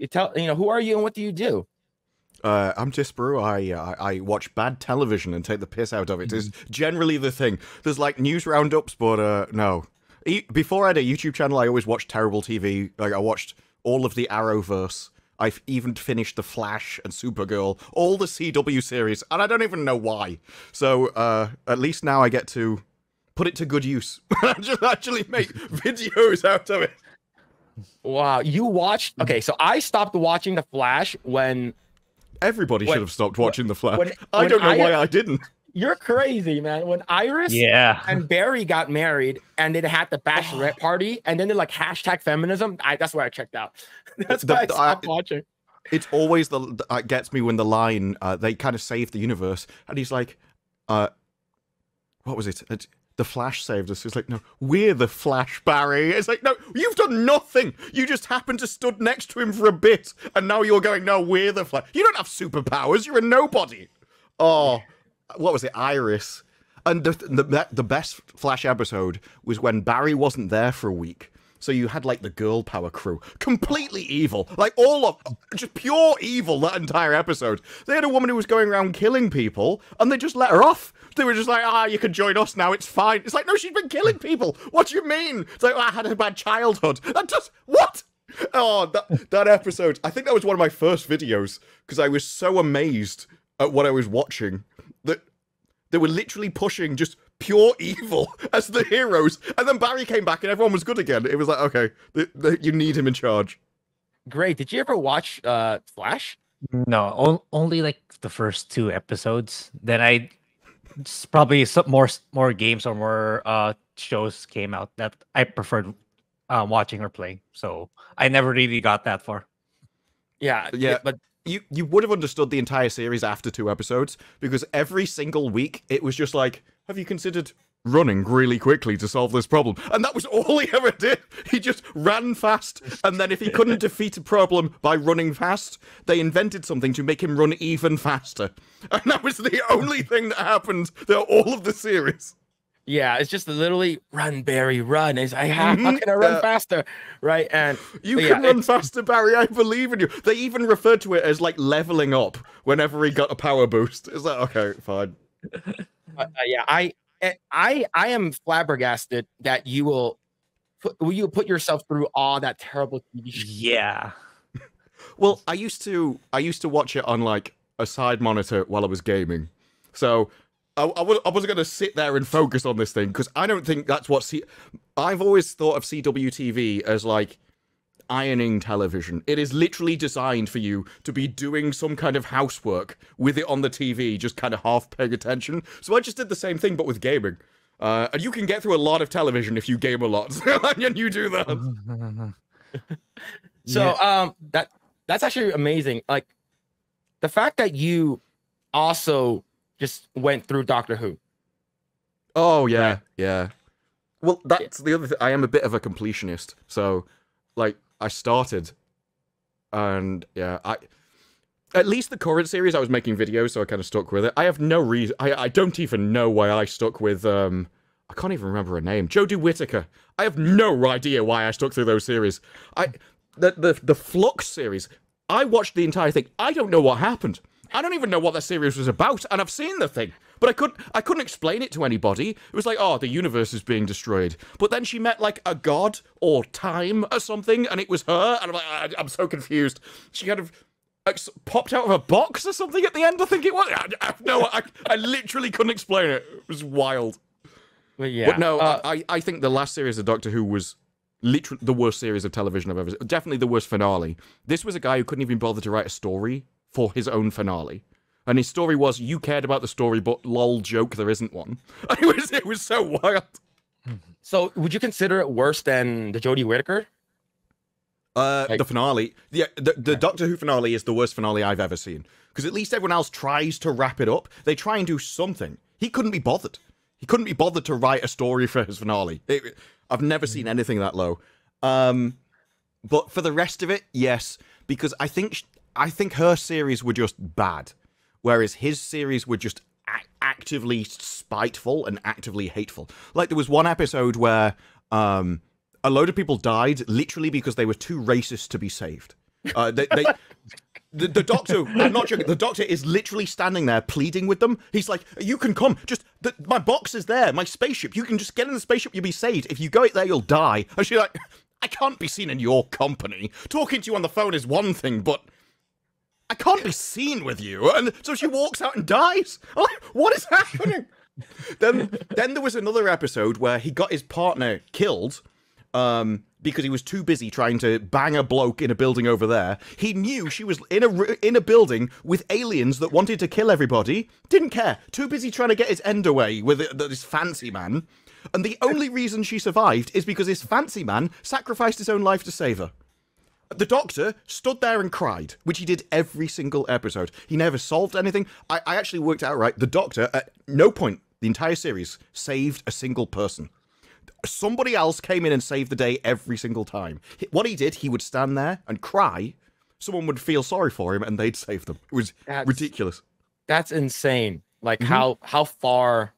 You tell you know who are you and what do you do? Uh, I'm Disparu. I, uh, I watch bad television and take the piss out of it. Is generally the thing. There's like news roundups, but uh, no. E- before I had a YouTube channel, I always watched terrible TV. Like I watched all of the Arrowverse. I've even finished The Flash and Supergirl, all the CW series, and I don't even know why. So uh, at least now I get to put it to good use. Just actually make videos out of it. Wow, you watched? Okay, so I stopped watching The Flash when Everybody When- should have stopped watching The Flash. when- I don't know I- why I didn't. you're crazy, man. When Iris Yeah. and Barry got married and they had the bachelorette party and then they're like hashtag feminism. I, that's where I checked out. that's The- why I the- stopped I- watching. it's always the the- uh, gets me when the line uh, they kind of save the universe and he's like uh what was it It's, the flash saved us. It's like no we're the flash barry. It's like no you've done nothing. You just happened to stood next to him for a bit and now you're going no we're the flash. You don't have superpowers. You're a nobody. Oh what was it? Iris. And the, the the best flash episode was when barry wasn't there for a week so you had like the girl power crew, completely evil, like all of just pure evil. That entire episode, they had a woman who was going around killing people, and they just let her off. They were just like, ah, you can join us now. It's fine. It's like, no, she's been killing people. What do you mean? It's like, "Oh, I had a bad childhood. That just what? Oh, that that episode. I think that was one of my first videos because I was so amazed at what I was watching that they were literally pushing just pure evil as the heroes, and then Barry came back and everyone was good again. It was like, okay, th- th- you need him in charge. Great. Did you ever watch uh Flash? No, on, only like the first two episodes. Then I probably some more more games or more uh shows came out that I preferred uh, watching or playing. So I never really got that far. Yeah, Yeah. but You you would have understood the entire series after two episodes because every single week it was just like, have you considered running really quickly to solve this problem? And that was all he ever did. He just ran fast, and then if he couldn't defeat a problem by running fast, they invented something to make him run even faster. And that was the only thing that happened throughout all of the series. yeah, it's just literally run, Barry, run. Is I how, how can I run yeah. faster? Right. And You can yeah, run faster, Barry. I believe in you. They even referred to it as like leveling up whenever he got a power boost. Is that okay? Fine. Uh, uh, yeah, I eh, I I am flabbergasted that you will put will you put yourself through all that terrible TV show. Yeah. Well, I used to I used to watch it on like a side monitor while I was gaming, so I, I, was, I wasn't going to sit there and focus on this thing because I don't think that's what C. I've always thought of CWTV as like ironing television. It is literally designed for you to be doing some kind of housework with it on the TV, just kind of half paying attention. So I just did the same thing, but with gaming. Uh, and you can get through a lot of television if you game a lot, and you do that. So um that that's actually amazing. Like the fact that you also just went through Doctor Who. Oh yeah, yeah. Well, that's the other thing. I am a bit of a completionist, so like I started, and yeah, I at least the current series I was making videos, so I kind of stuck with it. I have no reason. I I don't even know why I stuck with um. I can't even remember her name. Jodie Whittaker. I have no idea why I stuck through those series. I the the the Flux series. I watched the entire thing. I don't know what happened. I don't even know what that series was about, and I've seen the thing, but I couldn't. I couldn't explain it to anybody. It was like, oh, the universe is being destroyed. But then she met like a god or time or something, and it was her, and I'm like, I, I'm so confused. She kind of like, popped out of a box or something at the end. I think it was. I, I, no, I, I literally couldn't explain it. It was wild. But yeah. But no, uh, I, I think the last series of Doctor Who was literally the worst series of television I've ever seen. Definitely the worst finale. This was a guy who couldn't even bother to write a story for his own finale. And his story was, you cared about the story, but lol, joke, there isn't one. It was, it was so wild. so would you consider it worse than the Jodie Whittaker? Uh, Like- the finale, yeah, the, the Doctor Who finale is the worst finale I've ever seen. Because at least everyone else tries to wrap it up. They try and do something. He couldn't be bothered. He couldn't be bothered to write a story for his finale. It- I've never seen anything that low. Um, but for the rest of it, yes, because I think sh- I think her series were just bad, whereas his series were just a- actively spiteful and actively hateful. Like there was one episode where um, a load of people died literally because they were too racist to be saved. Uh, they, they, the, the doctor, I'm not joking. The doctor is literally standing there pleading with them. He's like, "You can come. Just the, my box is there. My spaceship. You can just get in the spaceship. You'll be saved. If you go it there, you'll die." And she's like, "I can't be seen in your company. Talking to you on the phone is one thing, but." I can't be seen with you. And so she walks out and dies. Like, what is happening? then then there was another episode where he got his partner killed um, because he was too busy trying to bang a bloke in a building over there. He knew she was in a in a building with aliens that wanted to kill everybody. Didn't care. Too busy trying to get his end away with this fancy man. And the only reason she survived is because this fancy man sacrificed his own life to save her. The doctor stood there and cried, which he did every single episode. He never solved anything. I, I actually worked out right. The doctor, at no point the entire series, saved a single person. Somebody else came in and saved the day every single time. What he did, he would stand there and cry. Someone would feel sorry for him, and they'd save them. It was That's- ridiculous. That's insane. Like Mhm. how how far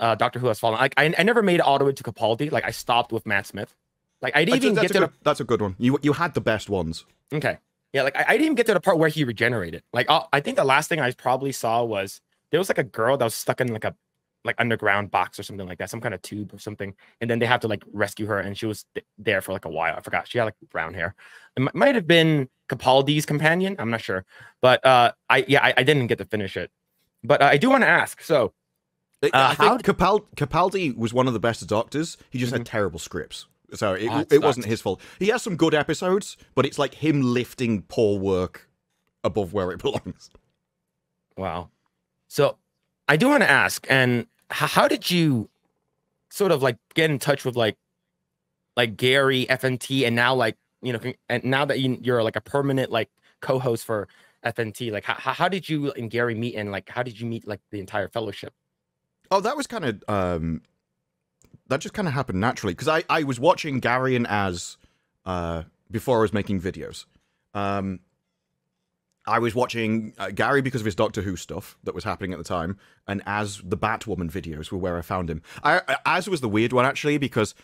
uh, Doctor Who has fallen. Like I, I never made it all the way to Capaldi. Like I stopped with Matt Smith. Like I didn't That's, even get to good, that's a good one. You you had the best ones. okay. Yeah, like I, I didn't even get to the part where he regenerated. Like uh, I think the last thing I probably saw was there was like a girl that was stuck in like a like underground box or something like that, some kind of tube or something, and then they have to like rescue her, and she was th- there for like a while. I forgot she had like brown hair. It mi- might have been Capaldi's companion. I'm not sure, but uh, I yeah I, I didn't get to finish it. But uh, I do want to ask. So I- Uh, I how think Capal- Capaldi was one of the best doctors. He just had terrible scripts. So it, it it wasn't his fault. He has some good episodes, but it's like him lifting poor work above where it belongs. Wow. So I do want to ask, and how did you sort of like get in touch with like like Gary FNT, and now like you know, and now that you, you're like a permanent like co-host for FNT, like how, how did you and Gary meet, and like how did you meet like the entire fellowship? Oh, that was kind of um, that just kind of happened naturally because I I was watching Gary and Az uh before I was making videos. Um, I was watching uh, Gary because of his Doctor Who stuff that was happening at the time, and as the Batwoman videos were where I found him. I, as was the weird one actually because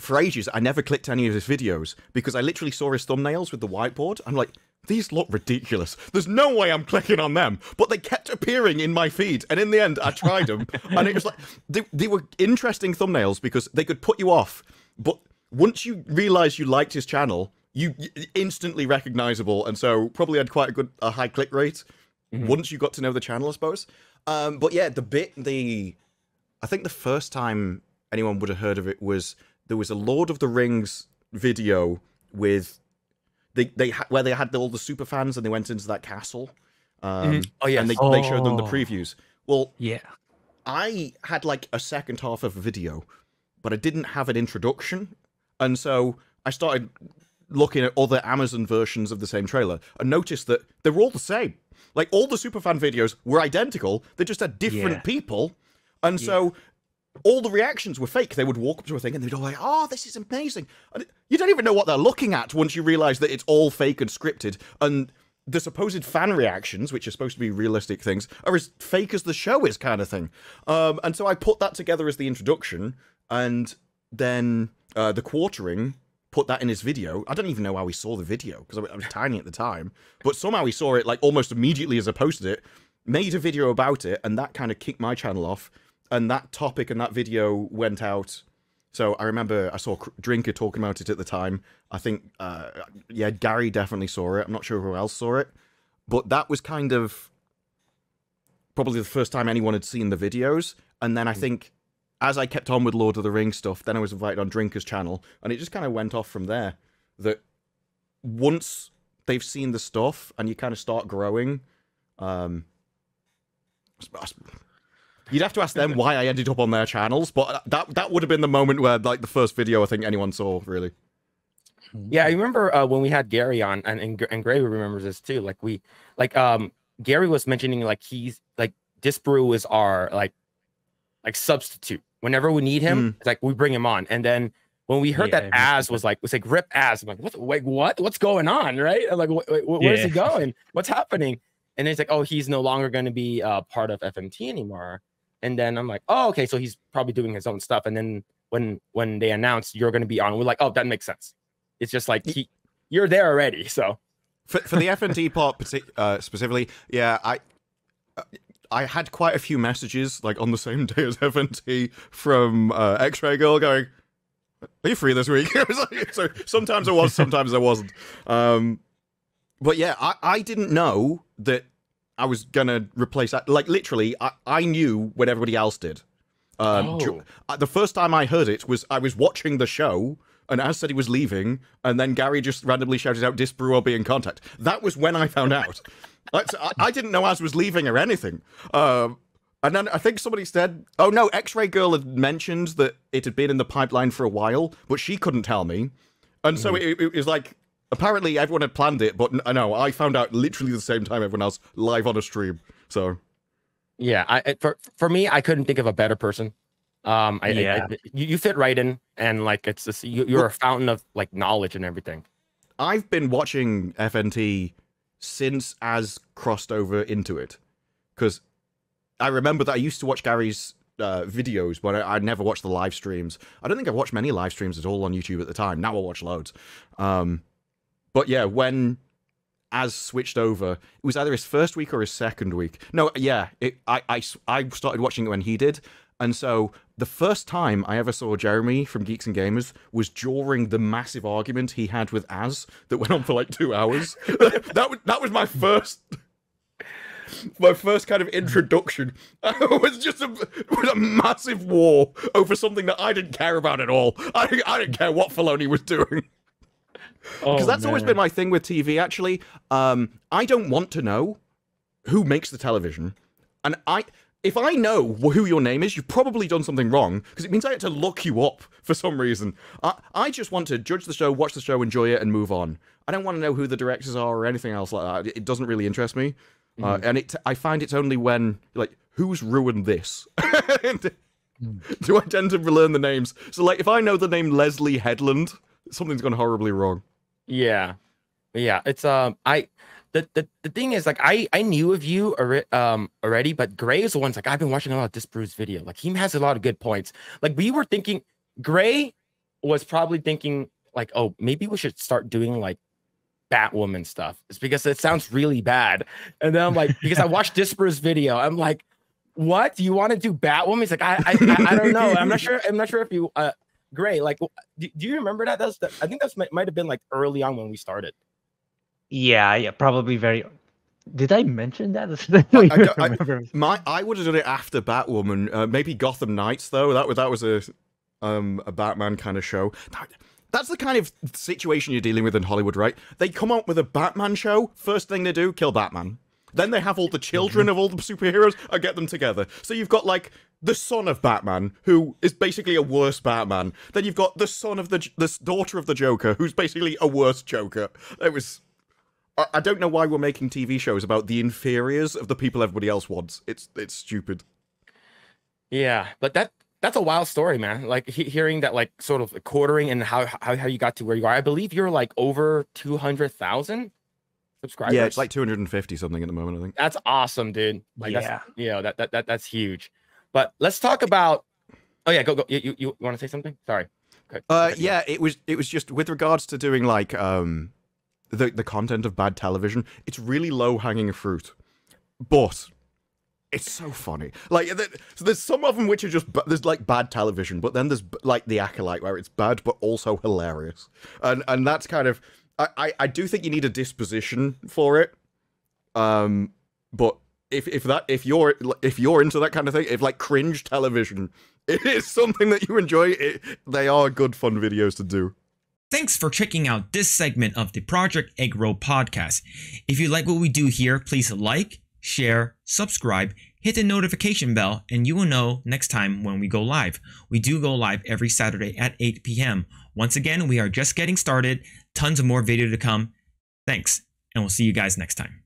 for ages I never clicked any of his videos because I literally saw his thumbnails with the whiteboard. I'm like, these look ridiculous. There's no way I'm clicking on them, but they kept appearing in my feed, and in the end I tried them, and it was like they, they were interesting thumbnails because they could put you off, but once you realize you liked his channel, you instantly recognizable, and so probably had quite a good a high click rate Mhm. once you got to know the channel, I suppose. Um, but yeah, the bit the I think the first time anyone would have heard of it was there was a Lord of the Rings video with they they where they had all the super fans and they went into that castle. Um, Oh yes. and they, they showed them the Oh. previews. Well, Yeah. I had like a second half of a video, but I didn't have an introduction. And so I started looking at other Amazon versions of the same trailer and noticed that they were all the same. Like all the superfan videos were identical, they just had different Yeah. people. And so all the reactions were fake. They would walk up to a thing and they'd all like, "Oh, this is amazing!" And you don't even know what they're looking at once you realize that it's all fake and scripted. And the supposed fan reactions, which are supposed to be realistic things, are as fake as the show is, kind of thing. Um, and so I put that together as the introduction, and then uh, the quartering put that in his video. I don't even know how he saw the video because I, I was tiny at the time, but somehow he saw it like almost immediately as I posted it. Made a video about it, and that kind of kicked my channel off. And that topic and that video went out. So I remember I saw Drinker talking about it at the time. I think, uh, yeah, Gary definitely saw it. I'm not sure who else saw it, but that was kind of probably the first time anyone had seen the videos. And then I think as I kept on with Lord of the Rings stuff, then I was invited on Drinker's channel, and it just kind of went off from there. That once they've seen the stuff and you kind of start growing, um, you'd have to ask them why I ended up on their channels, but that that would have been the moment where like the first video I think anyone saw really. Yeah, I remember uh, when we had Gary on, and and, and Grae remembers this too. Like we, like um, Gary was mentioning like he's like Disparu is our like like substitute. Whenever we need him, it's like we bring him on. And then when we heard Yeah, that I remember Az was like was like rip Az, I'm like what wait what what's going on right? I'm like wh- wh- wh- where's he going? What's happening? And then it's like oh he's no longer going to be uh, part of FNT anymore. And then I'm like oh okay so he's probably doing his own stuff. And then when when they announced you're going to be on, we're like oh that makes sense. It's just like he, you're there already. So for, for the FNT part partic- uh, specifically, yeah, I uh, I had quite a few messages like on the same day as FNT from uh, X-Ray Girl going, "Are you free this week?" It was like- so sometimes I was, sometimes I wasn't. Um, but yeah, I, I didn't know that I was gonna replace that. Like literally, I, I knew when everybody else did. Um, Oh. uh, the first time I heard it was I was watching the show, and Az said he was leaving, and then Gary just randomly shouted out, "Disparu will be in contact." That was when I found out. I, I didn't know Az was leaving or anything. Um, and then I think somebody said, "Oh no, X-Ray Girl had mentioned that it had been in the pipeline for a while, but she couldn't tell me." And so it, it was like apparently everyone had planned it, but n- no, I found out literally the same time everyone else live on a stream. So Yeah, I I- for for me, I couldn't think of a better person. Um, I, I- Yeah. I- you, you fit right in, and like it's just you, you're a fountain of like knowledge and everything. I've been watching FNT since Az crossed over into it because I remember that I used to watch Gary's uh, videos, but I, I never watched the live streams. I don't think I've watched many live streams at all on YouTube at the time. Now I watch loads. Um, but yeah, when Az switched over, it was either his first week or his second week. No, yeah, it, I, I I started watching it when he did, and so the first time I ever saw Jeremy from Geeks and Gamers was during the massive argument he had with Az that went on for like two hours. that was that was my first. My first kind of introduction It was just a, was a massive war over something that I didn't care about at all. I, I didn't care what Filoni was doing Oh, because that's always been my thing with TV. Actually, um, I don't want to know who makes the television, and I. If I know who your name is, you've probably done something wrong because it means I had to look you up for some reason. I, I just want to judge the show, watch the show, enjoy it, and move on. I don't want to know who the directors are or anything else like that. It, doesn't really interest me. Uh, and it, I find it's only when like who's ruined this. Do I tend to learn the names? So like, if I know the name Leslie Headland, something's gone horribly wrong. Yeah, yeah. It's um, I the the, the thing is like I I knew of you already um already, but Grae is the one's like I've been watching a lot of Disparu's video. Like he has a lot of good points. Like we were thinking, Grae was probably thinking like, oh, maybe we should start doing like Batwoman stuff. It's because it sounds really bad. And then I'm like, because I watched Disparu's video, I'm like, what? Do you want to do Batwoman? He's like, I I, I, I don't know. I'm not sure. I'm not sure if you uh Grae, like, do, do you remember that? That's the, I think that's might, might have been like early on when we started. Yeah, yeah, probably very. Did I mention that? I I I- My, I would have done it after Batwoman. Uh, maybe Gotham Knights though. That was that was a um a Batman kind of show. That- That's the kind of situation you're dealing with in Hollywood, right? They come out with a Batman show. First thing they do, kill Batman. Then they have all the children of all the superheroes and get them together. So you've got like the son of Batman, who is basically a worse Batman. Then you've got the son of the the daughter of the Joker, who's basically a worse Joker. It was. I don't know why we're making TV shows about the inferiors of the people everybody else wants. It's it's stupid. Yeah, but that that's a wild story, man. Like he, hearing that, like sort of quartering and how, how how you got to where you are. I believe you're like over two hundred thousand subscribers. Yeah, it's like 250 something at the moment, I think. that's awesome, dude. Like Yeah. that's you know that, that that that's huge. But let's talk about. Oh yeah, go go. You you, you want to say something? Sorry. Okay. Uh, yeah, it was it was just with regards to doing like um the the content of bad television. It's really low hanging fruit, but it's so funny. Like th- so there's some of them which are just there's like bad television, but then there's like the acolyte where it's bad but also hilarious, and and that's kind of I I, do think you need a disposition for it, um, but. If, if that if you're if you're into that kind of thing if like cringe television it is something that you enjoy it, they are good fun videos to do Thanks for checking out this segment of the Project Egg Roll podcast. If you like what we do here, please like, share, subscribe, hit the notification bell, and you will know next time when we go live. We do go live every Saturday at 8 p.m. Once again, we are just getting started. Tons of more video to come. Thanks, and we'll see you guys next time.